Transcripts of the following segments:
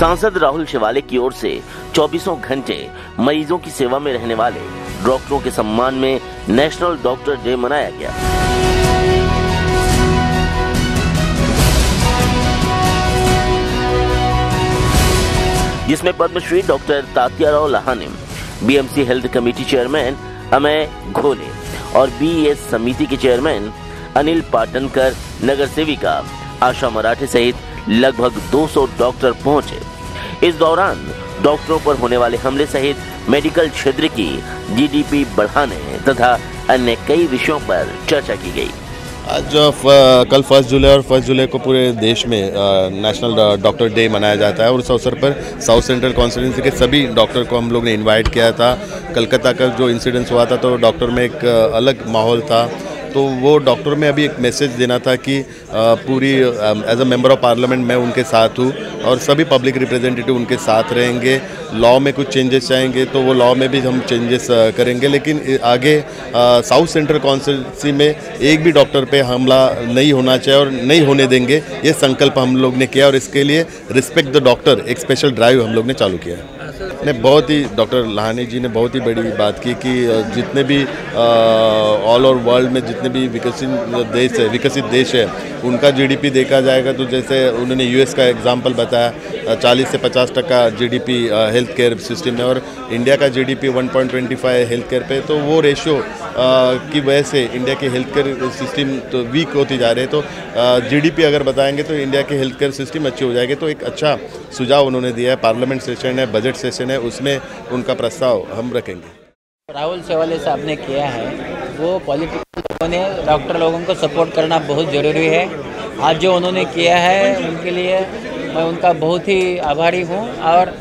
सांसद राहुल शिवाले की ओर से चौबीसों घंटे मरीजों की सेवा में रहने वाले डॉक्टरों के सम्मान में नेशनल डॉक्टर डे मनाया गया। जिसमें Padmashri doctor Tatyarao Lahane, BMC health committee chairman Amay Ghole और बीएस समिति के चेयरमैन अनिल पाटनकर नगर सेविका आशा मराठे सहित लगभग 200 डॉक्टर पहुँचे। इस दौरान डॉक्टरों पर होने वाले हमले सहित मेडिकल क्षेत्र की जीडीपी बढ़ाने तथा अन्य कई विषयों पर चर्चा की गई। आज कल फ़र्स्ट जुलाई और फ़र्स्ट जुलाई को पूरे देश में नेशनल डॉक्टर डे मनाया जाता है और उस अवसर पर साउथ सेंट्रल कॉन्स्टिट्यूंसी के सभी डॉक्टर को हम लोग ने इनवाइट किया था। कलकत्ता का जो इंसिडेंस हुआ था तो डॉक्टर में एक अलग माहौल था। तो वो डॉक्टर में अभी एक मैसेज देना था कि पूरी as a member of parliament मैं उनके साथ हूँ और सभी पब्लिक रिप्रेजेंटेटिव उनके साथ रहेंगे। लॉ में कुछ चेंजेस चाहेंगे तो वो लॉ में भी हम चेंजेस करेंगे। लेकिन आगे साउथ सेंट्रल कॉन्स्टिट्यूंसी में एक भी डॉक्टर पे हमला नहीं होना चाहिए और नहीं होने देंगे। ये संकल्प हम लोग ने किया और इसके लिए रिस्पेक्ट द डॉक्टर एक स्पेशल ड्राइव हम लोग ने चालू किया है। ने बहुत ही डॉक्टर लहानी जी ने बहुत ही बड़ी बात की कि जितने भी ऑल ओवर वर्ल्ड में जितने भी विकसित देश है, विकसित देश है, उनका जीडीपी देखा जाएगा तो जैसे उन्होंने यूएस का एग्जांपल बताया 40 से 50 टका जीडीपी हेल्थ केयर सिस्टम में और इंडिया का जीडीपी 1.25 हेल्थ केयर पे तो वो रेशियो की वजह से इंडिया के हेल्थ केयर सिस्टम तो वीक होती जा रहे हैं। तो जीडीपी अगर बताएँगे तो इंडिया के हेल्थ केयर सिस्टम अच्छी हो जाएगी। तो एक अच्छा सुझाव उन्होंने दिया है। पार्लियामेंट सेशन है बजट सेशन है, उसमें उनका प्रस्ताव हम रखेंगे। राहुल सेवाले साहब ने किया है, वो पॉलिटिकल लोगों ने डॉक्टर लोगों को सपोर्ट करना बहुत ज़रूरी है। आज जो उन्होंने किया है, उनके लिए मैं उनका बहुत ही आभारी हूँ और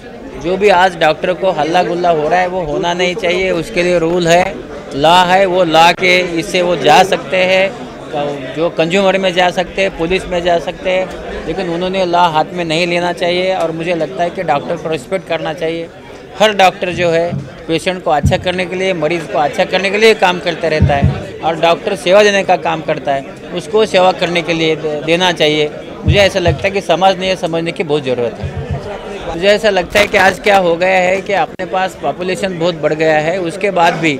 जो भी आज डॉक्टर को हल्ला गुल्ला हो रहा है, वो होना नहीं चाहिए। उसके लिए रूल है, लॉ है, वो लॉ के इससे वो जा सकते हैं। जो कंज्यूमर में जा सकते हैं, पुलिस में जा सकते हैं, लेकिन उन्होंने लॉ हाथ में नहीं लेना चाहिए और मुझे लगता है कि डॉक्टर को रिस्पेक्ट करना चाहिए। हर डॉक्टर जो है पेशेंट को अच्छा करने के लिए, मरीज़ को अच्छा करने के लिए काम करते रहता है और डॉक्टर सेवा देने का काम करता है। उसको सेवा करने के लिए देना चाहिए। मुझे ऐसा लगता है कि समाज ने यह समझने की बहुत ज़रूरत है। मुझे ऐसा लगता है कि आज क्या हो गया है कि अपने पास पॉपुलेशन बहुत बढ़ गया है, उसके बाद भी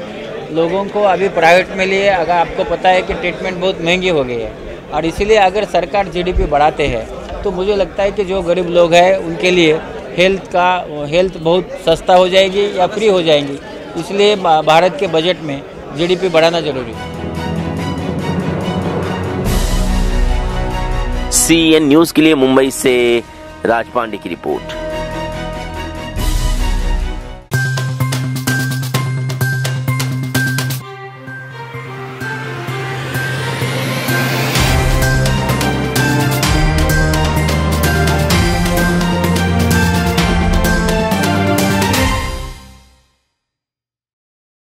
लोगों को अभी प्राइवेट में लिए अगर आपको पता है कि ट्रीटमेंट बहुत महँगी हो गई है। और इसीलिए अगर सरकार जीडीपी बढ़ाते हैं तो मुझे लगता है कि जो गरीब लोग हैं, उनके लिए हेल्थ का हेल्थ बहुत सस्ता हो जाएगी या फ्री हो जाएँगी। इसलिए भारत के बजट में जीडीपी बढ़ाना ज़रूरी है। सी न्यूज़ के लिए मुंबई से राज पांडे की रिपोर्ट।